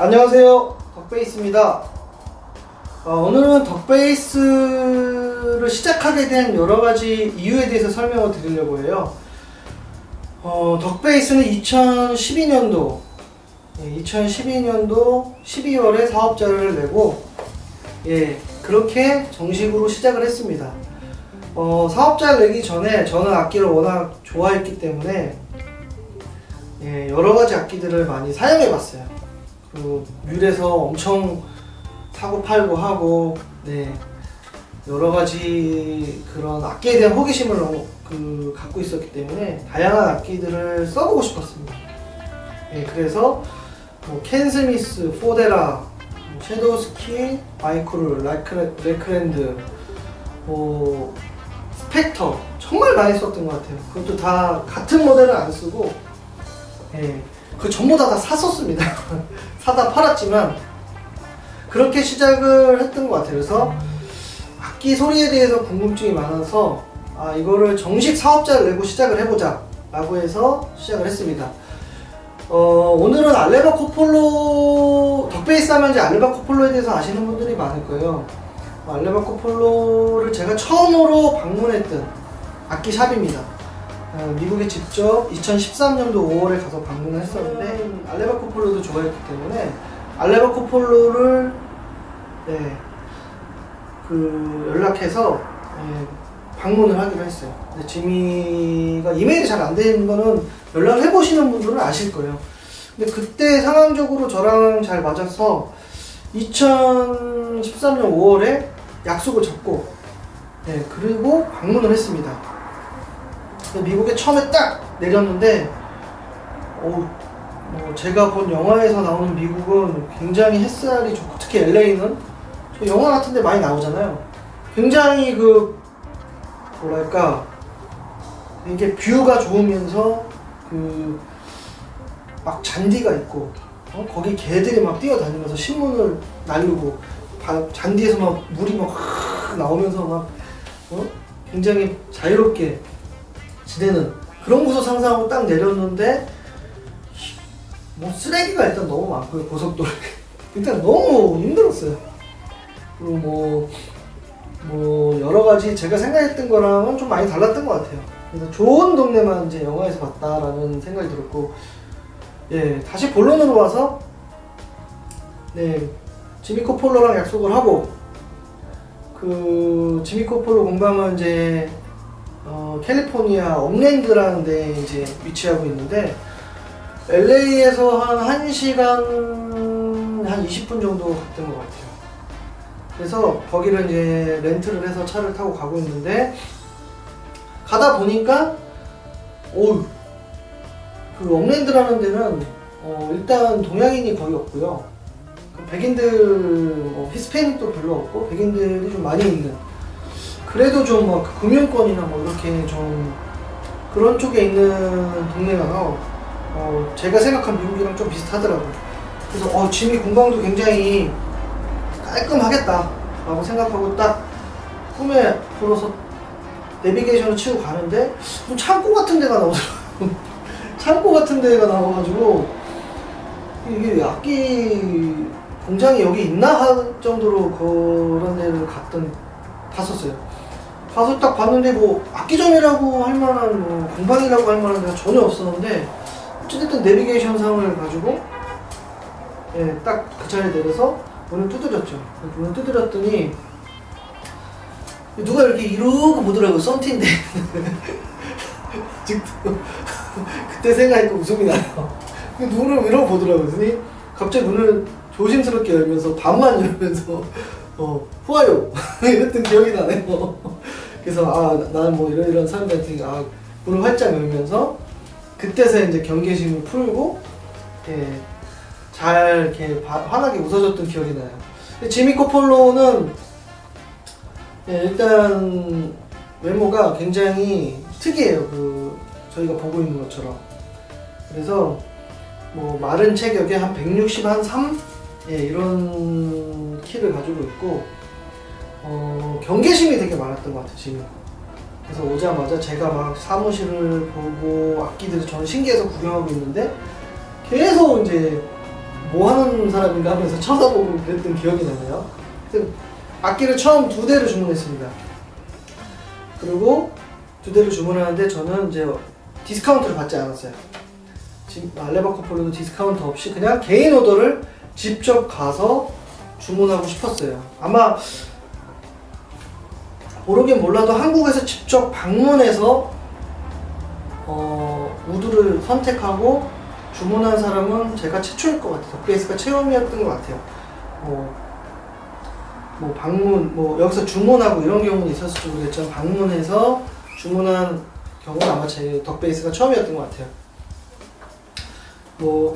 안녕하세요. 덕베이스입니다. 어, 오늘은 덕베이스를 시작하게 된 여러가지 이유에 대해서 설명을 드리려고 해요. 어, 덕베이스는 2012년도 2012년도 12월에 사업자를 내고 예 그렇게 정식으로 시작을 했습니다. 어, 사업자를 내기 전에 저는 악기를 워낙 좋아했기 때문에 예, 여러 가지 악기들을 많이 사용해 봤어요. 그 뮬에서 엄청 사고 팔고 하고 네 여러 가지 그런 악기에 대한 호기심을 그 갖고 있었기 때문에 다양한 악기들을 써보고 싶었습니다. 예, 그래서 뭐 켄스미스, 포데라, 뭐 섀도우스키, 마이크로, Lakland, 뭐 Spector 정말 많이 썼던 것 같아요. 그것도 다 같은 모델은 안 쓰고 예, 그 전부 다, 다 샀었습니다. 사다 팔았지만 그렇게 시작을 했던 것 같아요. 그래서 악기 소리에 대해서 궁금증이 많아서 아 이거를 정식 사업자를 내고 시작을 해보자 라고 해서 시작을 했습니다. 어, 오늘은 알레바 코폴로 덕베이스 하면 이제 알레바 코폴로에 대해서 아시는 분들이 많을 거예요. 알레바 코폴로를 제가 처음으로 방문했던 악기 샵입니다. 어, 미국에 직접 2013년도 5월에 가서 방문을 했었는데 알레바 코폴로도 좋아했기 때문에 알레바 코폴로를 네, 그 연락해서 네, 방문을 하기로 했어요. 근데 지미가 이메일이 잘 안 되는 거는 연락을 해보시는 분들은 아실 거예요. 근데 그때 상황적으로 저랑 잘 맞아서 2013년 5월에 약속을 잡고 네, 그리고 방문을 했습니다. 미국에 처음에 딱 내렸는데 어, 뭐 제가 본 영화에서 나오는 미국은 굉장히 햇살이 좋고 특히 LA는 영화 같은 데 많이 나오잖아요. 굉장히 그 뭐랄까 이게 뷰가 좋으면서 그 막 잔디가 있고 어? 거기 개들이 막 뛰어다니면서 신문을 날리고 잔디에서 막 물이 막 나오면서 막 어? 굉장히 자유롭게 지내는 그런 곳을 상상하고 딱 내렸는데 뭐 쓰레기가 일단 너무 많고요 고속도로에. 일단 너무 힘들었어요. 그리고 뭐, 뭐 여러 가지 제가 생각했던 거랑은 좀 많이 달랐던 것 같아요. 그래서 좋은 동네만 이제 영화에서 봤다라는 생각이 들었고 예 다시 본론으로 와서 네 지미 코폴로랑 약속을 하고 그 지미 코폴로 공방은 이제 어, 캘리포니아 옥랜드라는 데 이제 위치하고 있는데 LA에서 한 1시간 한 20분 정도 갔던 것 같아요. 그래서 거기를 이제 렌트를 해서 차를 타고 가고 있는데 가다 보니까 오그 옥랜드라는 데는 어, 일단 동양인이 거의 없고요. 그 백인들 뭐 히스패닉도 별로 없고 백인들이 좀 많이 있는 그래도 좀뭐 그 금융권이나 뭐 이렇게 좀 그런 쪽에 있는 동네가 어, 제가 생각한 미국이랑 좀 비슷하더라고요. 그래서 어, 지미 공방도 굉장히 깔끔하겠다 라고 생각하고 딱 꿈에 불어서 내비게이션을 치고 가는데 뭐 창고 같은 데가 나오더라고요. 창고 같은 데가 나와가지고 이게 악기 공장이 여기 있나 할 정도로 그런 데를 갔던 갔었어요. 가서 딱 봤는데 뭐 악기점이라고 할 만한 뭐 공방이라고 할 만한 데가 전혀 없었는데 어쨌든 내비게이션 상을 가지고 예, 딱 그 자리에 내려서 문을 두드렸죠. 문을 두드렸더니 누가 이렇게 이러고 보더라고요. 썬틴데 아직도 그때 생각하니까 웃음이 나요. 눈을 이러고 보더라고요. 그랬더니 갑자기 문을 조심스럽게 열면서 반만 열면서 어, 후아요 이랬던 기억이 나네요. 그래서 아 나는 뭐 이런 이런 사람들한테 아 문을 활짝 열면서 그때서 이제 경계심을 풀고 예, 잘 이렇게 바, 환하게 웃어줬던 기억이 나요. 지미 코폴로는 예, 일단 외모가 굉장히 특이해요. 그 저희가 보고 있는 것처럼. 그래서 뭐 마른 체격에 한 160, 한 3? 예, 이런 키를 가지고 있고 어, 경계심이 되게 많았던 것 같아요, 지금. 그래서 오자마자 제가 막 사무실을 보고 악기들을 저는 신기해서 구경하고 있는데 계속 이제 뭐 하는 사람인가 하면서 쳐다보고 그랬던 기억이 나네요. 악기를 처음 두 대를 주문했습니다. 그리고 두 대를 주문하는데 저는 이제 discount를 받지 않았어요. 지금 알레바코폴로도 discount 없이 그냥 개인 order를 직접 가서 주문하고 싶었어요. 아마 모르긴 몰라도 한국에서 직접 방문해서 어, 우드를 선택하고 주문한 사람은 제가 최초일 것 같아요. 덕베이스가 체험이었던 것 같아요. 뭐, 뭐 방문, 뭐 여기서 주문하고 이런 경우는 있었을지 모르겠지만 방문해서 주문한 경우는 아마 제 덕베이스가 처음이었던 것 같아요. 뭐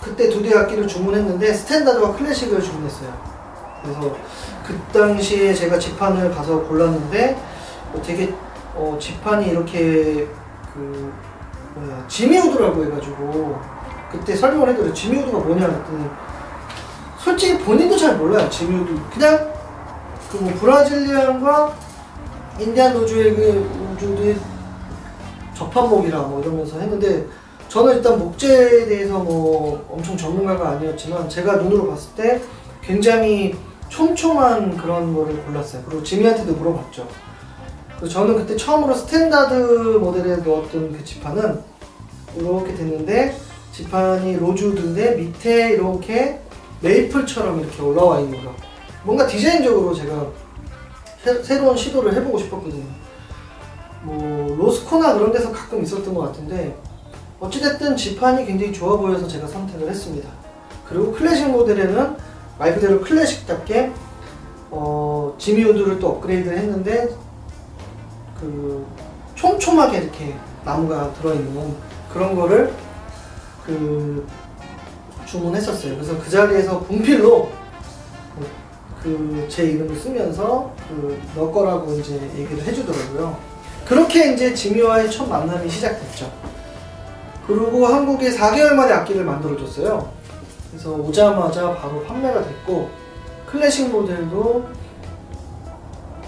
그때 두 대 악기를 주문했는데 스탠다드와 클래식을 주문했어요. 그래서 그 당시에 제가 지판을 가서 골랐는데 뭐 되게 어, 지판이 이렇게 그 뭐야 지미우드라고 해가지고 그때 설명을 해드려. 지미우드가 뭐냐 했더니 솔직히 본인도 잘 몰라요 지미우드. 그냥 그 뭐 브라질리안과 인디안 우주의 그 우주의 접합목이라 뭐 이러면서 했는데 저는 일단 목재에 대해서 뭐 엄청 전문가가 아니었지만 제가 눈으로 봤을 때 굉장히 촘촘한 그런 거를 골랐어요. 그리고 지미한테도 물어봤죠. 저는 그때 처음으로 standard 모델에 넣었던 그 지판은 이렇게 됐는데 지판이 로즈우드인데 밑에 이렇게 메이플처럼 이렇게 올라와 있는 거. 뭔가 디자인적으로 제가 새, 로운 시도를 해보고 싶었거든요. 뭐 로스코나 그런 데서 가끔 있었던 것 같은데 어찌됐든 지판이 굉장히 좋아 보여서 제가 선택을 했습니다. 그리고 클래식 모델에는 말 그대로 클래식답게 어, 지미 우드를 또 업그레이드를 했는데 그 촘촘하게 이렇게 나무가 들어있는 그런 거를 그 주문했었어요. 그래서 그 자리에서 분필로 그 제 이름을 쓰면서 그너 거라고 이제 얘기를 해주더라고요. 그렇게 이제 지미와의 첫 만남이 시작됐죠. 그리고 한국에 4개월 만에 악기를 만들어줬어요. 그래서 오자마자 바로 판매가 됐고 클래식 모델도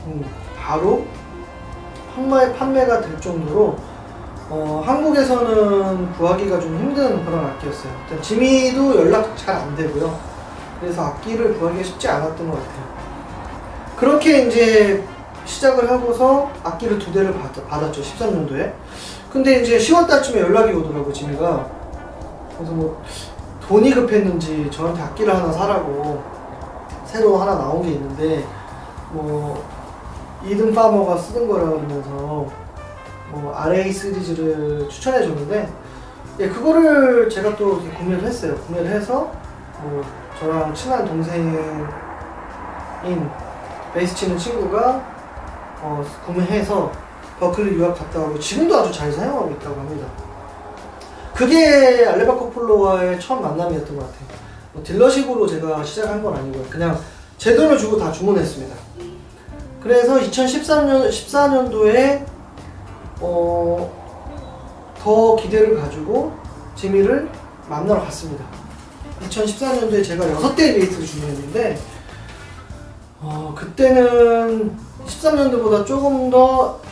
음, 바로 판매, 판매가 될 정도로 어, 한국에서는 구하기가 좀 힘든 그런 악기였어요. 일단 지미도 연락 잘 안 되고요. 그래서 악기를 구하기가 쉽지 않았던 것 같아요. 그렇게 이제 시작을 하고서 악기를 두 대를 받, 받았죠. 13년도에. 근데 이제 10월 달쯤에 연락이 오더라고 지미가. 그래서 뭐 돈이 급했는지 저한테 악기를 하나 사라고 새로 하나 나온 게 있는데 뭐 이든 파머가 쓰던 거라 그러면서 뭐 RA 시리즈를 추천해 줬는데 예, 그거를 제가 또 구매를 했어요. 구매를 해서 뭐 저랑 친한 동생인 베이스 치는 친구가 어, 구매해서 버클리 유학 갔다 오고 지금도 아주 잘 사용하고 있다고 합니다. 그게 알레바코폴로와의 처음 만남이었던 것 같아요. 뭐 딜러식으로 제가 시작한 건 아니고요. 그냥 제 돈을 주고 다 주문했습니다. 그래서 2013년, 14년도에 어, 더 기대를 가지고 지미를 만나러 갔습니다. 2014년도에 제가 6대의 베이스를 주문했는데 어, 그때는 13년도보다 조금 더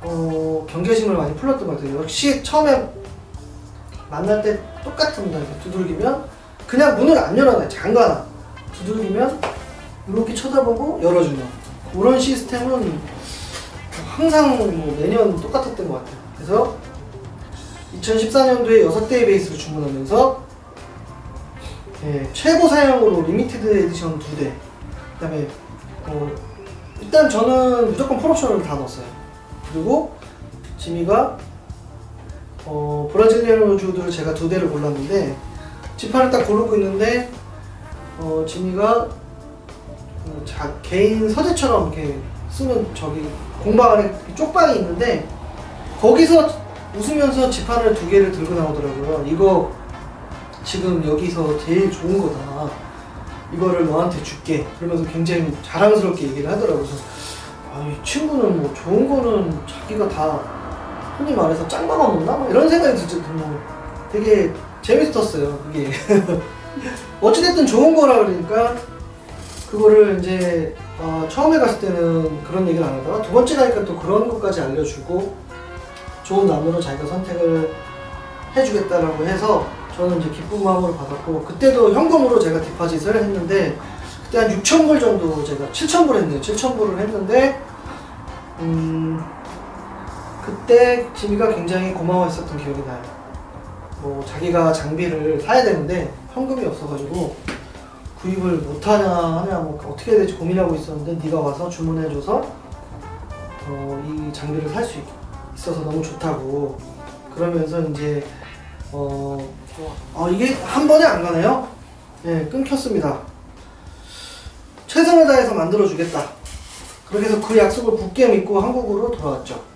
어, 경계심을 많이 풀렸던 것 같아요. 역시 처음에 만날 때 똑같습니다. 이렇게 두들기면 그냥 문을 안 열어놔요. 잠가놔. 두들기면 이렇게 쳐다보고 열어주는 그런 시스템은 항상 뭐 매년 똑같았던 것 같아요. 그래서 2014년도에 6대의 베이스를 주문하면서 예, 최고 사양으로 limited edition 2대 그 다음에 어, 일단 저는 무조건 풀옵션을 다 넣었어요. 그리고 지미가 어, Brazilian rosewood를 제가 두 대를 골랐는데 지판을 딱 고르고 있는데 어, 지미가 그 자, 개인 서재처럼 이렇게 쓰면 저기 공방 안에 쪽방이 있는데 거기서 웃으면서 지판을 두 개를 들고 나오더라고요. 이거 지금 여기서 제일 좋은 거다. 이거를 너한테 줄게. 그러면서 굉장히 자랑스럽게 얘기를 하더라고요. 그래서 아, 이 친구는 뭐 좋은 거는 자기가 다 흔히 말해서 짱방만 먹나? 뭐 이런 생각이 진짜 뭐 되게 재밌었어요. 그게 어찌됐든 좋은 거라 그러니까 그거를 이제 어, 처음에 갔을 때는 그런 얘기를 안 하다가 두 번째 가니까 또 그런 것까지 알려주고 좋은 나무로 자기가 선택을 해주겠다라고 해서 저는 이제 기쁜 마음으로 받았고 그때도 현금으로 제가 디파짓을 했는데 그때 한 6천 불 정도 제가 7천 불 했네요. 7천 불을 했는데 음 그때 지미가 굉장히 고마워했었던 기억이 나요. 뭐 자기가 장비를 사야 되는데 현금이 없어가지고 구입을 못하냐 하냐 뭐 어떻게 해야 될지 고민하고 있었는데 네가 와서 주문해줘서 어, 이 장비를 살 수 있어서 너무 좋다고 그러면서 이제 어, 어, 이게 한 번에 안 가네요. 네, 끊겼습니다. 최선을 다해서 만들어 주겠다. 그렇게 해서 그 약속을 굳게 믿고 한국으로 돌아왔죠.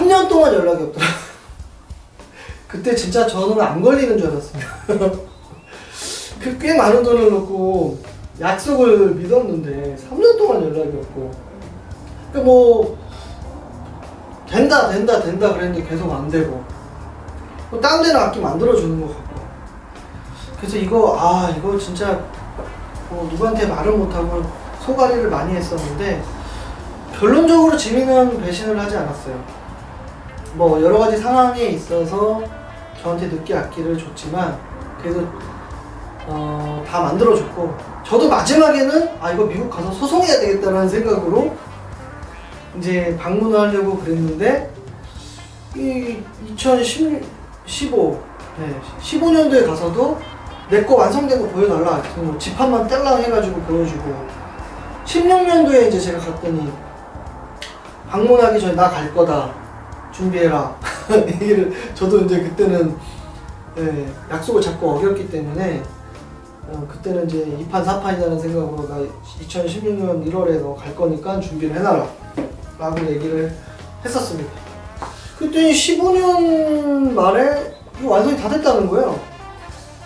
3년 동안 연락이 없더라. 그때 진짜 저는 안 걸리는 줄 알았습니다. 그꽤 많은 돈을 넣고 약속을 믿었는데 3년 동안 연락이 없고 그러니까 뭐 된다 된다 된다 그랬는데 계속 안 되고 뭐 딴 데는 악기 만들어 주는 것 같고 그래서 이거 아 이거 진짜 뭐 누구한테 말을 못하고 소가리를 많이 했었는데 결론적으로 지민은 배신을 하지 않았어요 뭐 여러 가지 상황에 있어서 저한테 늦게 악기를 줬지만 그래도 어, 다 만들어줬고 저도 마지막에는 아 이거 미국 가서 소송해야 되겠다라는 생각으로 이제 방문을 하려고 그랬는데 이 2015, 15, 네, 15년도에 가서도 내 거 완성된 거 보여달라 뭐 집합만 뗄랑 해가지고 보여주고 16년도에 이제 제가 갔더니 방문하기 전에 나 갈 거다 준비해라. 얘기를 저도 이제 그때는 예, 약속을 자꾸 어겼기 때문에 어, 그때는 이제 2판 4판이라는 생각으로 나 2016년 1월에 너 갈 거니까 준비를 해놔라. 라고 얘기를 했었습니다. 그때 15년 말에 완성이 다 됐다는 거예요.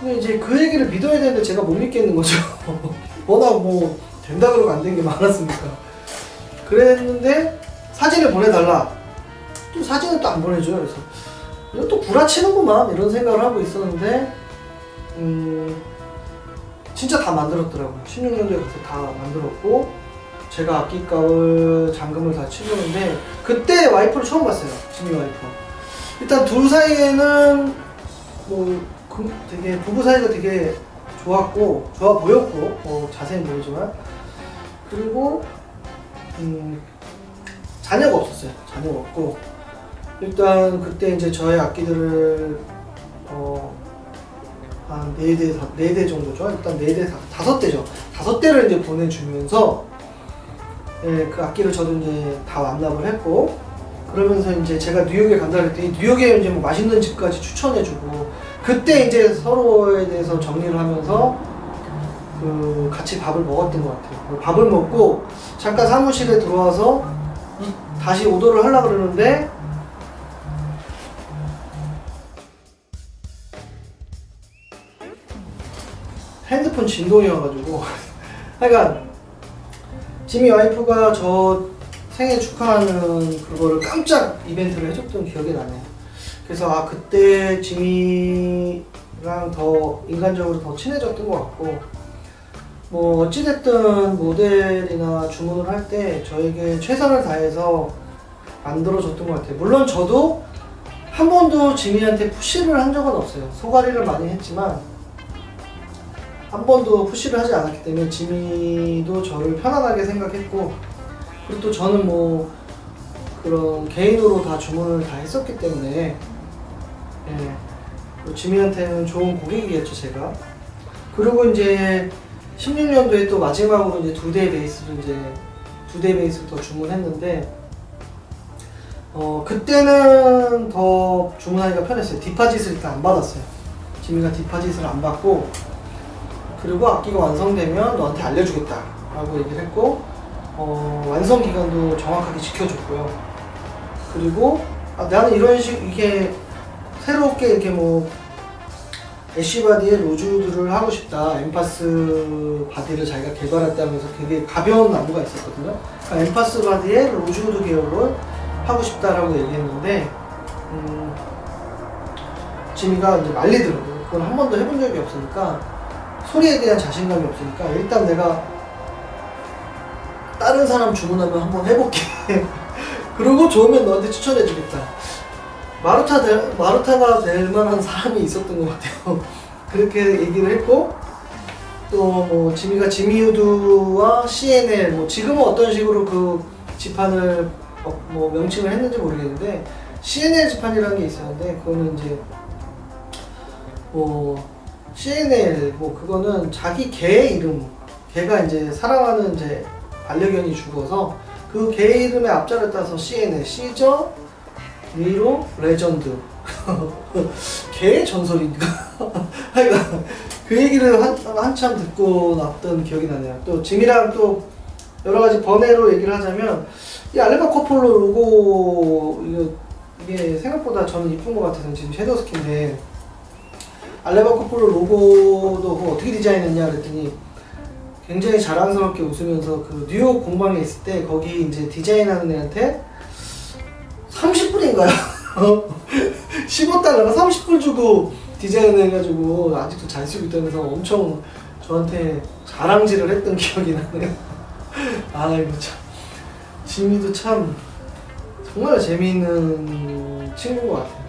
근데 이제 그 얘기를 믿어야 되는데 제가 못 믿겠는 거죠. 워낙 뭐 된다 그러고 안 된 게 많았으니까. 그랬는데 사진을 보내달라 또 사진을 또 안 보내줘요. 그래서 이거 또 구라치는구만 이런 생각을 하고 있었는데 음 진짜 다 만들었더라고요. 16년도에 가서 다 만들었고 제가 악기값을 잔금을 다 치르는데 그때 와이프를 처음 봤어요 지미 와이프. 일단 둘 사이에는 뭐 그- 되게 부부 사이가 되게 좋았고 좋아 보였고 뭐 자세히 모르지만. 그리고 음 자녀가 없었어요. 자녀가 없고 일단 그때 이제 저의 악기들을 어, 한 4대, 4대 정도죠. 일단 4대, 5 대죠. 5 대를 이제 보내주면서 예, 그 악기를 저도 이제 다 완납을 했고 그러면서 이제 제가 뉴욕에 간다 그랬더니 뉴욕에 이제 뭐 맛있는 집까지 추천해주고 그때 이제 서로에 대해서 정리를 하면서 그 같이 밥을 먹었던 것 같아요. 밥을 먹고 잠깐 사무실에 들어와서 이- 다시 오더를 하려고 그러는데 핸드폰 진동이 와가지고. 하여간 지미 와이프가 저 생일 축하하는 그거를 깜짝 이벤트를 해줬던 기억이 나네요. 그래서 아 그때 지미랑 더 인간적으로 더 친해졌던 것 같고 뭐 어찌됐든 모델이나 주문을 할 때 저에게 최선을 다해서 만들어줬던 것 같아요. 물론 저도 한 번도 지미한테 푸시를 한 적은 없어요. 소가리를 많이 했지만 한 번도 푸시를 하지 않았기 때문에 지미도 저를 편안하게 생각했고 그리고 또 저는 뭐 그런 개인으로 다 주문을 다 했었기 때문에 예, 뭐 지미한테는 좋은 고객이겠죠 제가. 그리고 이제 16년도에 또 마지막으로 이제 두 대 베이스를 이제 두 대 베이스를 더 주문했는데 어 그때는 더 주문하기가 편했어요. 디파짓을 일단 안 받았어요. 지미가 디파짓을 안 받고 그리고 악기가 완성되면 너한테 알려주겠다 라고 얘기를 했고 어, 완성 기간도 정확하게 지켜줬고요. 그리고 아, 나는 이런 식 이게 새롭게 이렇게 뭐 ash body에 rosewood를 하고 싶다 엠파스 body를 자기가 개발했다면서 되게 가벼운 나무가 있었거든요. 그러니까 엠파스 body에 rosewood 계열로 하고 싶다라고 얘기했는데 음, 지미가 이제 말리더라고요. 그건 한 번도 해본 적이 없으니까 소리에 대한 자신감이 없으니까 일단 내가 다른 사람 주문하면 한번 해볼게 그리고 좋으면 너한테 추천해주겠다 마루타 될, 마루타가 될 만한 사람이 있었던 것 같아요. 그렇게 얘기를 했고 또뭐 지미가 지미우드와 CNL 뭐 지금은 어떤 식으로 그 지판을 어, 뭐 명칭을 했는지 모르겠는데 CNL 지판이라는 게 있었는데 그거는 이제 뭐 CNL 뭐 그거는 자기 개의 이름 개가 이제 사랑하는 이제 반려견이 죽어서 그 개 이름의 앞자를 따서 CNL 시저 미로 레전드 개의 전설인가? 하여간 그 얘기를 한, 한참 듣고 났던 기억이 나네요. 또 짐이랑 또 여러 가지 번외로 얘기를 하자면 이 알레바 코폴로 로고 이게 생각보다 저는 이쁜 것 같아서 지금 섀도우 스킨인데 알레바 코폴로 로고도 어떻게 디자인했냐 그랬더니 굉장히 자랑스럽게 웃으면서 그 뉴욕 공방에 있을 때 거기 이제 디자인하는 애한테 30불인가요? 15달러가 30불 주고 디자인을 해가지고 아직도 잘 쓰고 있다면서 엄청 저한테 자랑질을 했던 기억이 나네요. 아 이거 참 지미도 참 정말 재미있는 친구인 것 같아요.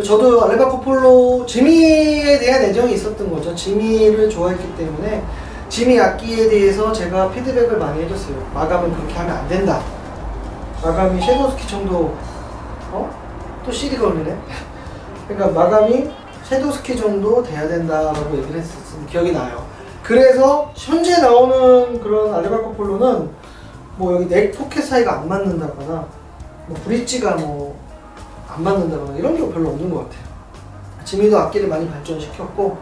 저도 알레바 코폴로 지미에 대한 애정이 있었던 거죠. 지미를 좋아했기 때문에 지미 악기에 대해서 제가 피드백을 많이 해줬어요. 마감은 그렇게 하면 안 된다. 마감이 섀도우스키 정도 어? 또 CD 걸리네. 그러니까 마감이 Sadowsky 정도 돼야 된다라고 얘기를 했었던 기억이 나요. 그래서 현재 나오는 그런 Alleva Coppolo는 뭐 여기 neck pocket 사이가 안 맞는다거나 뭐 브릿지가 뭐 안 맞는다거나 이런 게 별로 없는 것 같아요. 지미도 악기를 많이 발전시켰고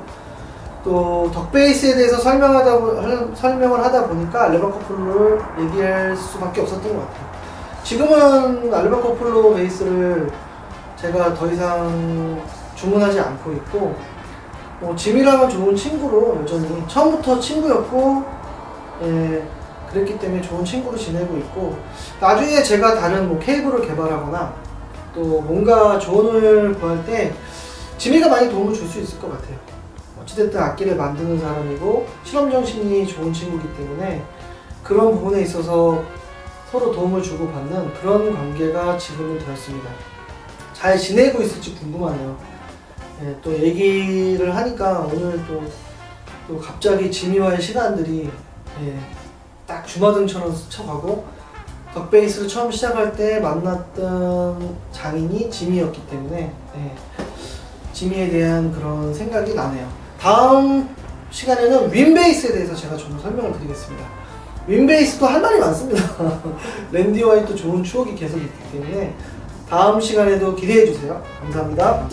또 덕베이스에 대해서 설명하다 보, 설명을 하다 보니까 Alleva Coppolo를 얘기할 수밖에 없었던 것 같아요. 지금은 알레바 코폴로 베이스를 제가 더 이상 주문하지 않고 있고 뭐 짐이랑은 좋은 친구로 여전히 처음부터 친구였고 예, 그랬기 때문에 좋은 친구로 지내고 있고 나중에 제가 다른 뭐 케이블을 개발하거나 또 뭔가 조언을 구할 때 지미가 많이 도움을 줄 수 있을 것 같아요. 어찌됐든 악기를 만드는 사람이고 실험 정신이 좋은 친구이기 때문에 그런 부분에 있어서 서로 도움을 주고 받는 그런 관계가 지금은 되었습니다. 잘 지내고 있을지 궁금하네요. 예, 또 얘기를 하니까 오늘 또, 또 갑자기 지미와의 시간들이 예, 딱 주마등처럼 스쳐가고 덕베이스를 처음 시작할 때 만났던 장인이 지미였기 때문에 네, 지미에 대한 그런 생각이 나네요. 다음 시간에는 윈베이스에 대해서 제가 좀 설명을 드리겠습니다. 윈베이스도 할 말이 많습니다. 랜디와의 또 좋은 추억이 계속 있기 때문에 다음 시간에도 기대해 주세요. 감사합니다.